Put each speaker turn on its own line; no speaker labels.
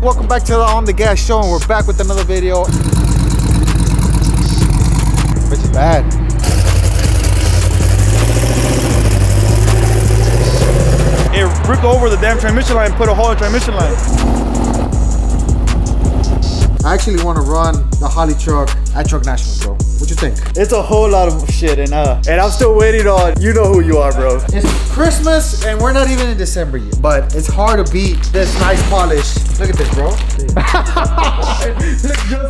Welcome back to the On The Gas Show and we're back with another video. It's bad.
It ripped over the damn transmission line, put a hole in the transmission line.
I actually want to run the Holly truck at Truck National, bro. What you think?
It's a whole lot of shit, and uh, and I'm still waiting on. You know who you are, bro.
It's Christmas and we're not even in December yet, but it's hard to beat this nice polish. Look at this, bro.
Just like him.